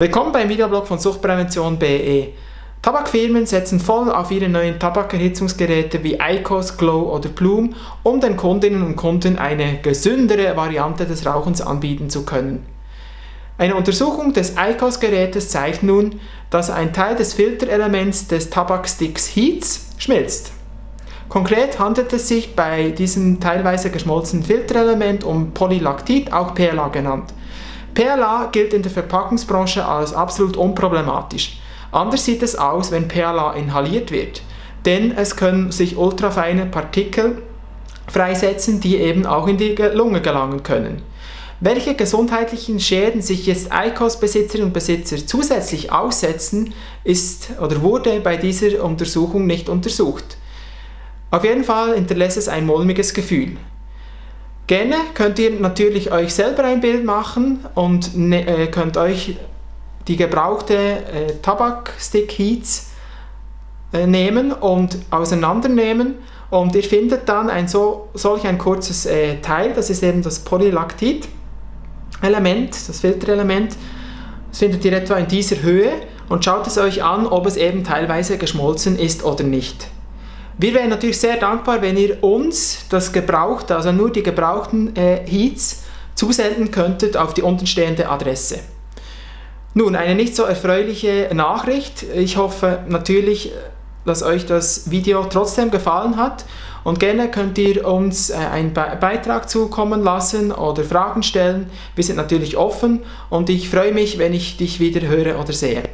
Willkommen beim Videoblog von Suchtprävention.be. Tabakfirmen setzen voll auf ihre neuen Tabakerhitzungsgeräte wie ICOS, Glow oder Plume, um den Kundinnen und Kunden eine gesündere Variante des Rauchens anbieten zu können. Eine Untersuchung des ICOS-Gerätes zeigt nun, dass ein Teil des Filterelements des Tabaksticks Heats schmilzt. Konkret handelt es sich bei diesem teilweise geschmolzenen Filterelement um Polylactit, auch PLA genannt. PLA gilt in der Verpackungsbranche als absolut unproblematisch. Anders sieht es aus, wenn PLA inhaliert wird, denn es können sich ultrafeine Partikel freisetzen, die eben auch in die Lunge gelangen können. Welche gesundheitlichen Schäden sich jetzt ICOS-Besitzerinnen und Besitzer zusätzlich aussetzen, ist oder wurde bei dieser Untersuchung nicht untersucht. Auf jeden Fall hinterlässt es ein mulmiges Gefühl. Gerne könnt ihr natürlich euch selber ein Bild machen und ne, äh, könnt euch die gebrauchte äh, Tabakstick-Heats äh, nehmen und auseinandernehmen und ihr findet dann ein so, solch ein kurzes äh, Teil, das ist eben das Polylactit-Element, das Filterelement. Das findet ihr etwa in dieser Höhe und schaut es euch an, ob es eben teilweise geschmolzen ist oder nicht. Wir wären natürlich sehr dankbar, wenn ihr uns das gebrauchte, also nur die gebrauchten äh, Heats zusenden könntet auf die untenstehende Adresse. Nun, eine nicht so erfreuliche Nachricht. Ich hoffe natürlich, dass euch das Video trotzdem gefallen hat und gerne könnt ihr uns äh, einen Beitrag zukommen lassen oder Fragen stellen. Wir sind natürlich offen und ich freue mich, wenn ich dich wieder höre oder sehe.